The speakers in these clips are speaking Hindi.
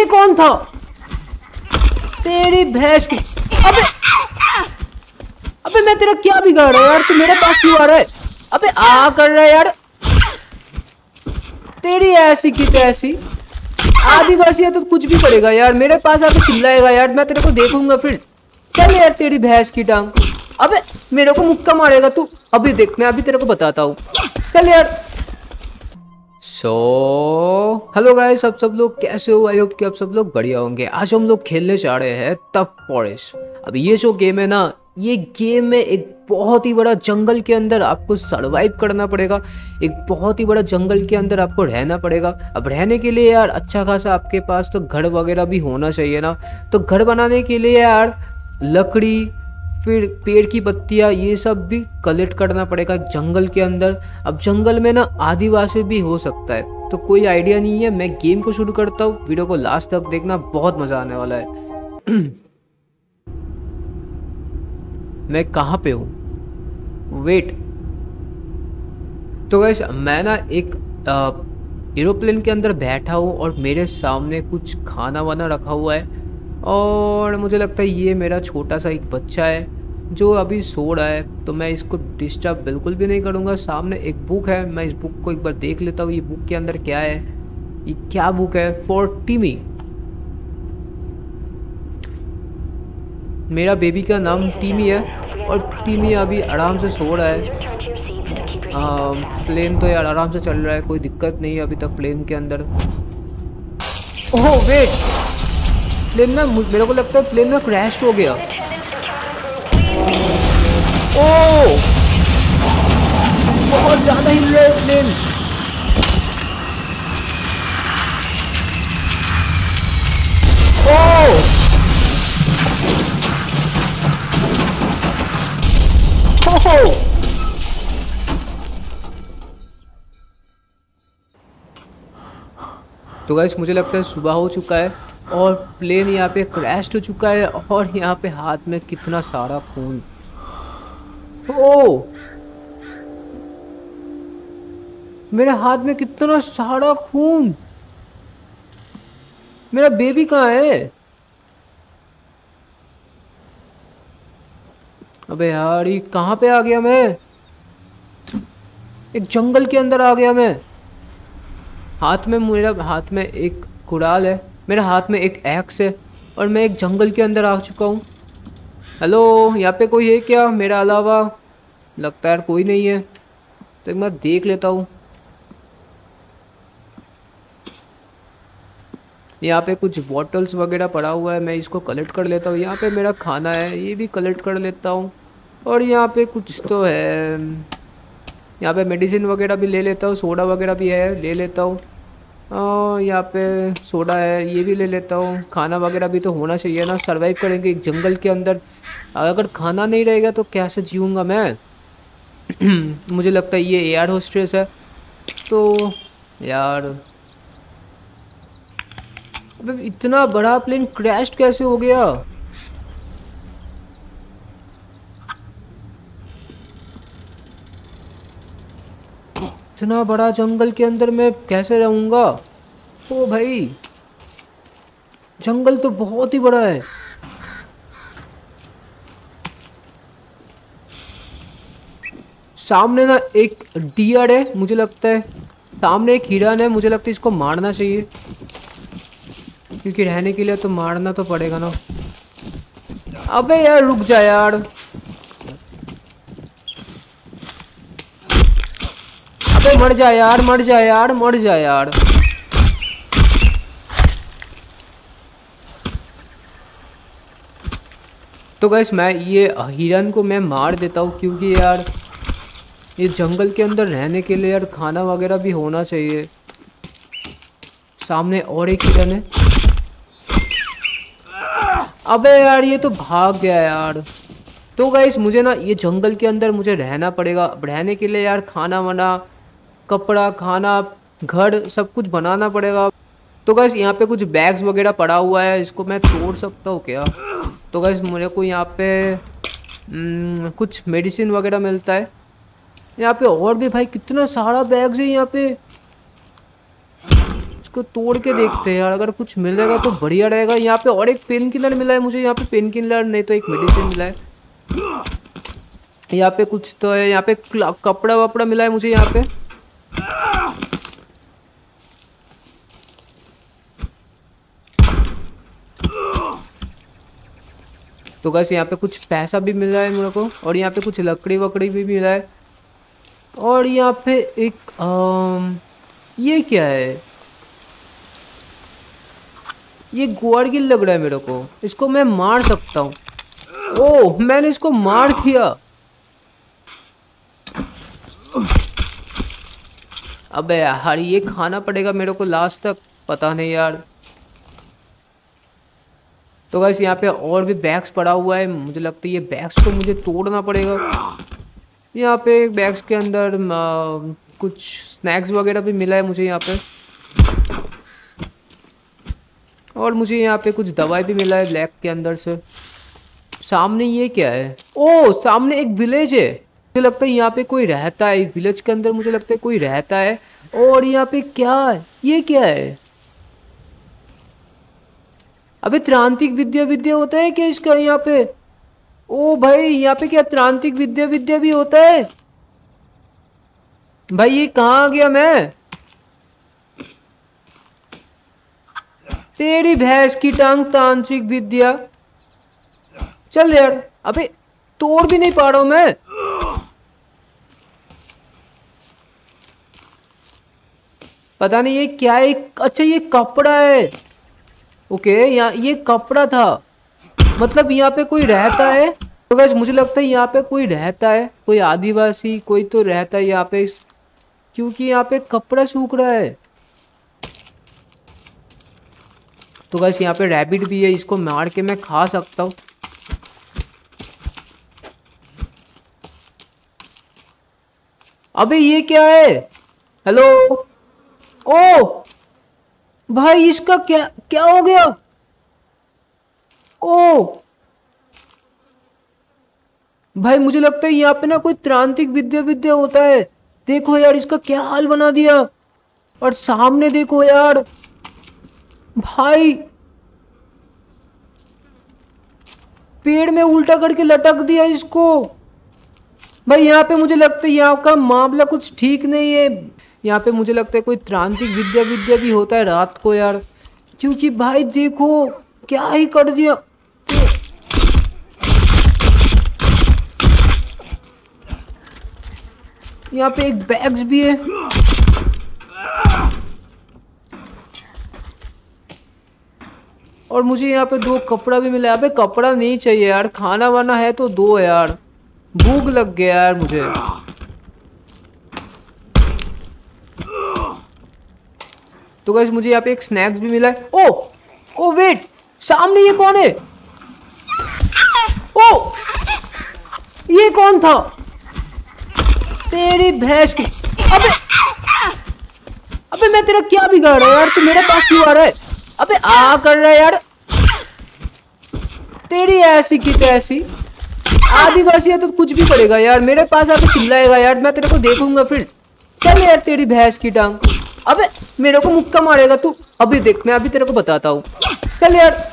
ये कौन था? तेरी भैंस की। अबे अबे, मैं तेरा क्या बिगाड़ रहा यार? तू मेरे पास क्यों आ रहा है? अबे, आ कर रहा है यार। तेरी ऐसी की तैसी। आदिवासी है तो कुछ भी करेगा यार। मेरे पास आके चिल्लाएगा यार। मैं तेरे को देखूँगा फिर। चल यार तेरी भैंस की टांग अबे, मेरे को मुक्का मारेगा तू। अभी देख, मैं अभी तेरे को बताता हूँ। चल यार। सो हेलो गाइस आप सब लोग कैसे हो? आई होप कि आप सब लोग बढ़िया होंगे। आज हम लोग खेलने जा रहे हैं टफ फॉरेस्ट अब ये जो गेम है ना, ये गेम में एक बहुत ही बड़ा जंगल के अंदर आपको सरवाइव करना पड़ेगा। एक बहुत ही बड़ा जंगल के अंदर आपको रहना पड़ेगा। अब रहने के लिए यार अच्छा खासा आपके पास तो घर वगैरह भी होना चाहिए ना। तो घर बनाने के लिए यार लकड़ी, फिर पेड़ की पत्तियाँ, ये सब भी कलेक्ट करना पड़ेगा जंगल के अंदर। अब जंगल में ना आदिवासी भी हो सकता है। तो कोई आइडिया नहीं है, मैं गेम को शुरू करता हूँ। वीडियो को लास्ट तक देखना बहुत मज़ा आने वाला है। मैं कहाँ पे हूँ? वेट तो गैस मैं ना एक एरोप्लेन के अंदर बैठा हूँ और मेरे सामने कुछ खाना वाना रखा हुआ है। और मुझे लगता है ये मेरा छोटा सा एक बच्चा है। जो अभी सो रहा है तो मैं इसको डिस्टर्ब बिल्कुल भी नहीं करूँगा। सामने एक बुक है मैं इस बुक को एक बार देख लेता हूँ ये बुक के अंदर क्या है। ये क्या बुक है? फॉर टीमी मेरा बेबी का नाम टीमी है और टीमी अभी आराम से सो रहा है। आ, प्लेन तो यार आराम से चल रहा है कोई दिक्कत नहीं है अभी तक प्लेन के अंदर। ओह वेट प्लेन में मेरे को लगता है प्लेन में क्रैश हो गया। ओ! बहुत ज़्यादा है प्लेन ओ! तो गैस मुझे लगता है सुबह हो चुका है और प्लेन यहाँ पे क्रैश हो चुका है और यहाँ पे हाथ में कितना सारा खून। ओ मेरे हाथ में कितना सारा खून। मेरा बेबी कहाँ है? अबे यार, ये कहाँ पे आ गया मैं? एक जंगल के अंदर आ गया मैं। हाथ में मेरा हाथ में एक कुड़ाल है, मेरे हाथ में एक एक्स है और मैं एक जंगल के अंदर आ चुका हूँ। हेलो यहाँ पे कोई है क्या? मेरा अलावा लगता है यार कोई नहीं है। तो मैं देख लेता हूँ। यहाँ पे कुछ बॉटल्स वगैरह पड़ा हुआ है, मैं इसको कलेक्ट कर लेता हूँ। यहाँ पे मेरा खाना है, ये भी कलेक्ट कर लेता हूँ। और यहाँ पे कुछ तो है। यहाँ पे मेडिसिन वगैरह भी ले लेता हूँ सोडा वगैरह भी है, ले लेता हूँ। यहाँ पे सोडा है, ये भी ले लेता हूँ। खाना वगैरह भी तो होना चाहिए ना सर्वाइव करेंगे एक जंगल के अंदर। अगर खाना नहीं रहेगा तो कैसे जीऊँगा मैं? मुझे लगता है ये एयर होस्ट्रेस है। तो यार। अबे, इतना बड़ा प्लेन क्रैश कैसे हो गया? इतना बड़ा जंगल के अंदर मैं कैसे रहूँगा? ओ भाई, जंगल तो बहुत ही बड़ा है। सामने ना एक डियर है, मुझे लगता है। सामने एक हिरन है, मुझे लगता है इसको मारना चाहिए। क्योंकि रहने के लिए तो मारना तो पड़ेगा ना। अबे यार, रुक जा यार। अबे मर जा यार, मर जा यार, मर जा यार। तो गैस मैं ये हिरन को मैं मार देता हूँ, क्योंकि यार ये जंगल के अंदर रहने के लिए यार खाना वगैरह भी होना चाहिए। सामने और एक हिरन है। अबे यार ये तो भाग गया यार। तो गैस मुझे ना ये जंगल के अंदर मुझे रहना पड़ेगा। रहने के लिए यार खाना वाना कपड़ा खाना घर सब कुछ बनाना पड़ेगा। तो गैस यहाँ पे कुछ बैग्स वगैरह पड़ा हुआ है इसको मैं तोड़ सकता हूँ क्या? तो गैस मेरे को यहाँ पे हम्म, कुछ मेडिसिन वगैरह मिलता है। यहाँ पे और भी भाई कितना सारा बैग्स है यहाँ पे। इसको तोड़ के देखते हैं यार, अगर कुछ मिल जाएगा तो बढ़िया रहेगा। यहाँ पे और एक पेन किलर मिला है मुझे, यहाँ पे पेन किलर, नहीं तो एक मेडिसिन मिला है। यहाँ पे कुछ तो है, यहाँ पे कपड़ा वपड़ा मिला है मुझे यहाँ पे। तो गैस यहाँ पे कुछ पैसा भी मिला है मेरे को, और यहाँ पे कुछ लकड़ी वकड़ी भी मिला है। और यहाँ पे एक आम, ये क्या है? ये गिल लग रहा है मेरे को। इसको मैं मार सकता हूँ। ओह मैंने इसको मार दिया। अबे यार ये खाना पड़ेगा मेरे को लास्ट तक। पता नहीं यार। तो गैस यहाँ पे और भी बैग्स पड़ा हुआ है। मुझे लगता है ये बैग्स को मुझे तोड़ना पड़ेगा। यहाँ पे बैग्स के अंदर कुछ स्नैक्स वगैरह भी मिला है मुझे यहाँ पे। और मुझे यहाँ पे कुछ दवाई भी मिला है लैक के अंदर से। सामने ये क्या है? ओ, सामने एक विलेज है। मुझे लगता है यहाँ पे कोई रहता है। विलेज के अंदर मुझे लगता है कोई रहता है। और यहाँ पे क्या है? ये क्या है? अबे त्रांतिक विद्या विद्या होता है क्या इसका यहाँ पे? ओ भाई, यहाँ पे क्या त्रांतिक विद्या विद्या भी होता है? भाई, ये कहाँ आ गया मैं? तेरी भैंस की टांग तांत्रिक विद्या। चल यार, अबे, तोड़ भी नहीं पा रहा हूँ मैं। पता नहीं, ये क्या है अच्छा ये कपड़ा है। ओके, यहाँ, ये कपड़ा था। मतलब यहाँ पे कोई रहता है? तो गैस मुझे लगता है यहाँ पे कोई रहता है, कोई आदिवासी, कोई तो रहता है यहाँ पे क्योंकि यहाँ पे कपड़ा सूख रहा है। तो गैस यहाँ पे रैबिट भी है, इसको मार के मैं खा सकता हूँ। अबे ये क्या है? हेलो ओ! भाई, इसका क्या क्या हो गया? ओ! भाई, मुझे लगता है यहाँ पे ना कोई त्रांतिक विद्या विद्या होता है। देखो यार, इसका क्या हाल बना दिया। और सामने देखो यार, भाई, पेड़ में उल्टा करके लटक दिया इसको। भाई, यहाँ पे मुझे लगता है यहाँ का मामला कुछ ठीक नहीं है। यहाँ पे मुझे लगता है कोई त्रांतिक विद्या विद्या भी होता है रात को यार। क्योंकि भाई, देखो, क्या ही कर दिया। यहाँ पे एक बैग्स भी है। और मुझे यहाँ पे दो कपड़ा भी मिला। है कपड़ा नहीं चाहिए यार, खाना वाना है तो दो यार। भूख लग गया यार मुझे। तो गैस मुझे यहाँ पे एक स्नैक्स भी मिला है। ओ ओ वेट सामने ये कौन है? ओ, ये कौन था? तेरी भैंस की। अबे अबे, मैं तेरा क्या बिगाड़ रहा यार? तू मेरे पास क्यों आ रहा है? अबे, आ कर रहा है यार। तेरी ऐसी की तैसी। आदिवासी है तो कुछ भी करेगा यार। मेरे पास आके चिल्लाएगा यार। मैं तेरे को देखूँगा फिर। चल यार तेरी भैंस की टांग। अबे, मेरे को मुक्का मारेगा तू। अभी देख, मैं अभी तेरे को बताता हूँ। चल यार।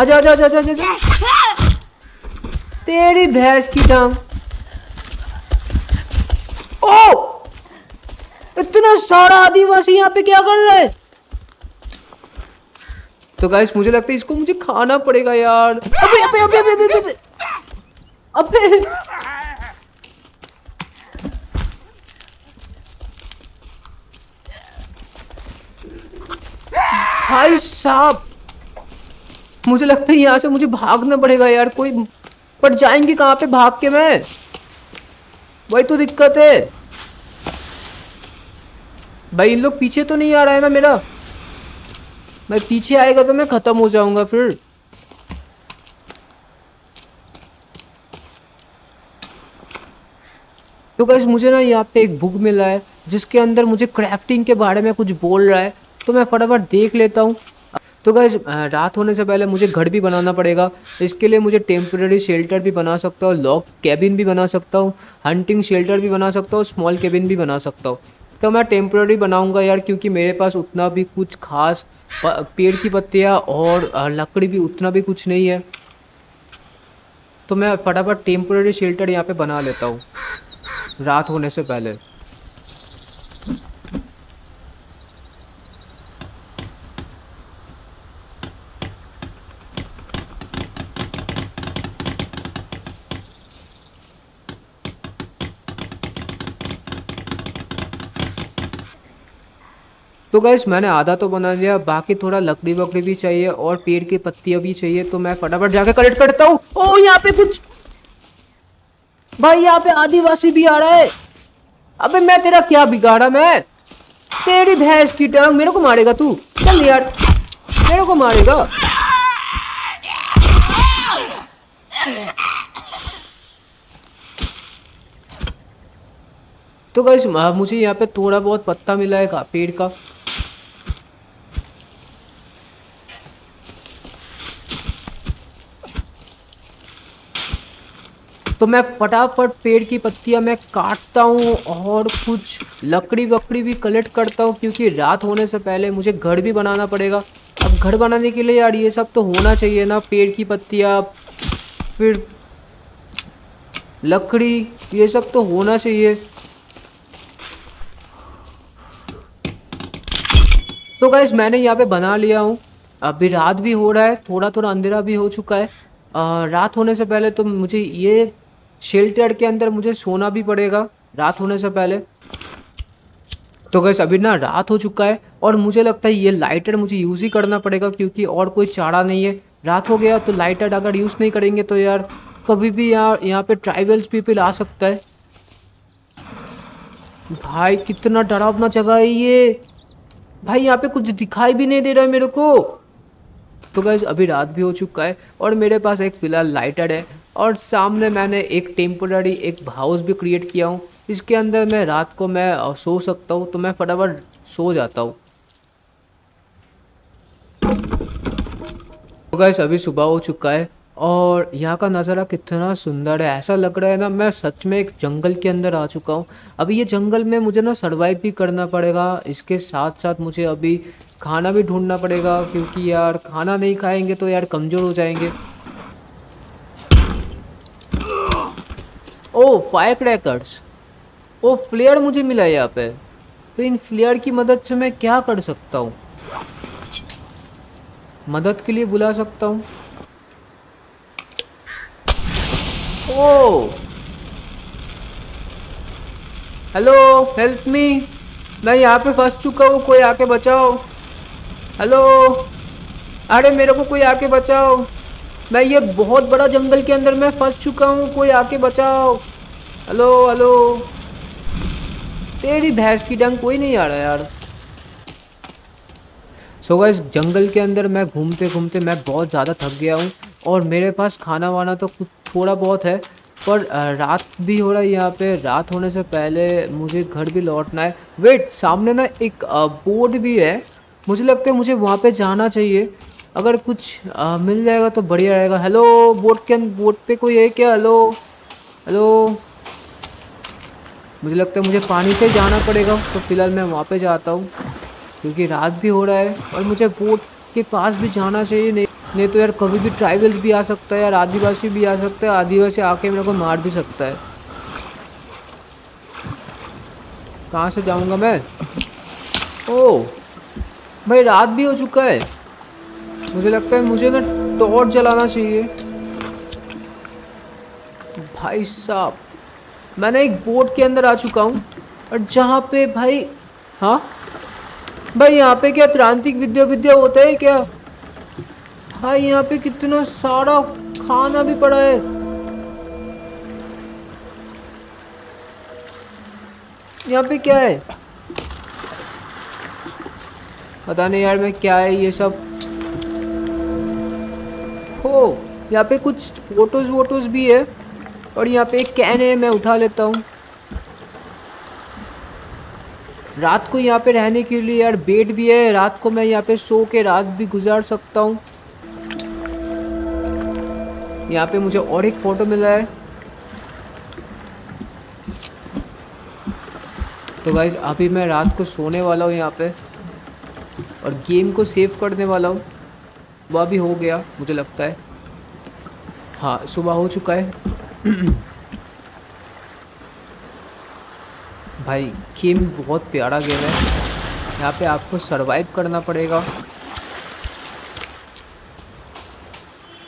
आजा आजा आजा आजा आजा तेरी भैंस की टांग। ओ! इतना सारा आदिवासी यहाँ पे क्या कर रहा तो गाइस मुझे लगता है इसको मुझे खाना पड़ेगा यार। अबे अबे अबे अबे अबे अबे, अबे। भाई साहब मुझे लगता है यहाँ से मुझे भागना पड़ेगा यार कोई पर जाएँगे कहाँ पे भाग के मैं? वही तो दिक्कत है। भाई, इन लोग पीछे तो नहीं आ रहा है ना मेरा? मैं पीछे आएगा तो मैं खत्म हो जाऊँगा फिर। तो गैस मुझे ना यहाँ पे एक बुक मिला है, जिसके अंदर मुझे क्राफ्टिंग के बारे में कुछ बोल रहा है तो मैं फटाफट देख लेता हूँ। तो गैस रात होने से पहले मुझे घर भी बनाना पड़ेगा। इसके लिए मुझे टेम्प्रेरी शेल्टर भी बना सकता हूँ लॉक कैबिन भी बना सकता हूँ हंटिंग शेल्टर भी बना सकता हूँ स्मॉल कैबिन भी बना सकता हूँ। तो मैं टेम्प्रोरी बनाऊँगा यार, क्योंकि मेरे पास उतना भी कुछ खास पेड़ की पत्तियाँ और लकड़ी भी उतना भी कुछ नहीं है। तो मैं फटाफट टेम्प्रेरी शेल्टर यहाँ पे बना लेता हूँ, रात होने से पहले। तो गैस मैंने आधा तो बना लिया, बाकी थोड़ा लकड़ी वकड़ी भी चाहिए और पेड़ की पत्तियाँ भी चाहिए तो मैं फटाफट जाके कलेक्ट करता हूँ। ओ, यहाँ पे कुछ भाई, यहाँ पे आदिवासी भी आ रहा है। अबे, मैं तेरा क्या बिगाड़ा, मैं? तेरी भैंस की टांग मेरे को मारेगा तू। चल यार, मेरे को मारेगा। तो गैस मुझे यहाँ पे थोड़ा बहुत पत्ता मिला है, पेड़ का। तो मैं फटाफट पेड़ की पत्तियाँ मैं काटता हूँ और कुछ लकड़ी वकड़ी भी कलेक्ट करता हूँ क्योंकि रात होने से पहले मुझे घर भी बनाना पड़ेगा। अब घर बनाने के लिए यार ये सब तो होना चाहिए ना पेड़ की पत्तियाँ फिर लकड़ी ये सब तो होना चाहिए। तो गैस मैंने यहाँ पे बना लिया हूँ। अभी रात भी हो रहा है थोड़ा थोड़ा अंधेरा भी हो चुका है। आ, रात होने से पहले तो मुझे ये शेल्टर के अंदर मुझे सोना भी पड़ेगा, रात होने से पहले। तो गैस अभी ना रात हो चुका है और मुझे लगता है ये लाइटर मुझे यूज़ ही करना पड़ेगा क्योंकि और कोई चारा नहीं है। रात हो गया तो लाइटर अगर यूज़ नहीं करेंगे तो यार कभी भी यार यहाँ पे ट्राइबल्स पीपल आ सकता है। भाई, कितना डरावना जगह है ये। भाई, यहाँ पे कुछ दिखाई भी नहीं दे रहा है मेरे को। तो गैस अभी रात भी हो चुका है और मेरे पास एक फ़िलहाल लाइटर है। और सामने मैंने एक टेम्पोररी एक हाउस भी क्रिएट किया हूँ। इसके अंदर मैं रात को मैं सो सकता हूँ तो मैं फटाफट सो जाता हूँ। तो गैस अभी सुबह हो चुका है और यहाँ का नज़ारा कितना सुंदर है। ऐसा लग रहा है ना, मैं सच में एक जंगल के अंदर आ चुका हूँ। अभी ये जंगल में मुझे ना सर्वाइव भी करना पड़ेगा। इसके साथ साथ मुझे अभी खाना भी ढूंढना पड़ेगा, क्योंकि यार खाना नहीं खाएँगे तो यार कमज़ोर हो जाएँगे। ओ फायर क्रैकर्स ओ फ्लेयर मुझे मिला है यहाँ पे। तो इन फ्लेयर की मदद से मैं क्या कर सकता हूँ? मदद के लिए बुला सकता हूँ? ओ हेलो हेल्प मी मैं यहाँ पे फंस चुका हूँ, कोई आके बचाओ। हेलो? अरे, मेरे को कोई आके बचाओ। मैं ये बहुत बड़ा जंगल के अंदर मैं फंस चुका हूँ। कोई आके बचाओ। Hello hello. तेरी भैंस की डंग कोई नहीं आ रहा यार। सो so इस जंगल के अंदर मैं घूमते घूमते मैं बहुत ज़्यादा थक गया हूँ और मेरे पास खाना वाना तो कुछ थोड़ा बहुत है, पर रात भी हो रहा है यहाँ पे। रात होने से पहले मुझे घर भी लौटना है। वेट सामने ना एक बोर्ड भी है। मुझे लगता है मुझे वहाँ पे जाना चाहिए। अगर कुछ आ, मिल जाएगा तो बढ़िया रहेगा। हेलो बोट के बोट पे कोई है क्या? हेलो हेलो मुझे लगता है मुझे पानी से जाना पड़ेगा तो फ़िलहाल मैं वहाँ पे जाता हूँ क्योंकि रात भी हो रहा है और मुझे बोट के पास भी जाना चाहिए नहीं नहीं तो यार कभी भी ट्राइबल्स भी आ सकता है यार आदिवासी भी आ सकता है आदिवासी आके मेरे को मार भी सकता है। कहाँ से जाऊँगा मैं? ओ भाई रात भी हो चुका है। मुझे लगता है मुझे ना टॉर्च जलाना चाहिए। भाई साहब, मैंने एक बोट के अंदर आ चुका हूँ और जहाँ पे भाई हाँ? भाई यहाँ पे क्या प्रांतिक विद्या विद्या होता है क्या? भाई यहाँ पे कितना सारा खाना भी पड़ा है। यहाँ पे क्या है? पता नहीं यार, मैं क्या है ये सब? हो यहाँ पे कुछ फ़ोटोज़ वोटोज भी है और यहाँ पे एक कैन है, मैं उठा लेता हूँ। रात को यहाँ पे रहने के लिए यार बेड भी है, रात को मैं यहाँ पे सो के रात भी गुजार सकता हूँ। यहाँ पे मुझे और एक फ़ोटो मिला है। तो गाइज़ अभी मैं रात को सोने वाला हूँ यहाँ पे और गेम को सेव करने वाला हूँ। वह भी हो गया, मुझे लगता है। हाँ सुबह हो चुका है। भाई, गेम बहुत प्यारा गेम है। यहाँ पे आपको सरवाइव करना पड़ेगा।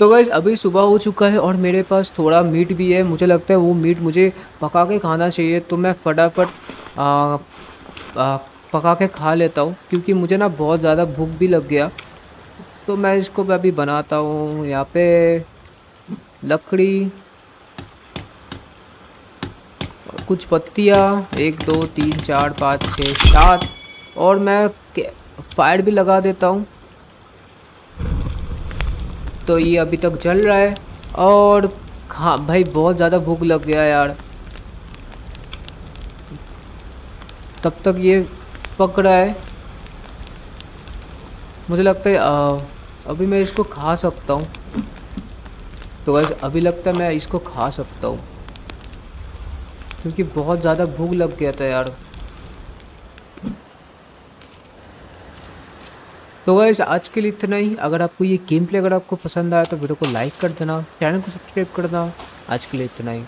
तो गैस अभी सुबह हो चुका है और मेरे पास थोड़ा मीट भी है। मुझे लगता है वो मीट मुझे पका के खाना चाहिए तो मैं फटाफट पका के खा लेता हूँ, क्योंकि मुझे ना बहुत ज़्यादा भूख भी लग गया। तो मैं इसको मैं अभी बनाता हूँ यहाँ पे लकड़ी, कुछ पत्तियाँ, एक, दो, तीन, चार, पाँच, छः, सात, और मैं फायर भी लगा देता हूँ। तो ये अभी तक चल रहा है, और हाँ भाई बहुत ज़्यादा भूख लग गया यार। तब तक ये पक रहा है। मुझे लगता है आ, अभी मैं इसको खा सकता हूँ। तो वैसे अभी लगता है मैं इसको खा सकता हूँ। क्योंकि बहुत ज़्यादा भूख लग गया था यार। तो वैसे आज के लिए इतना ही। अगर आपको ये गेम प्ले अगर आपको पसंद आया तो वीडियो को लाइक कर देना चैनल को सब्सक्राइब कर देना। आज के लिए इतना ही।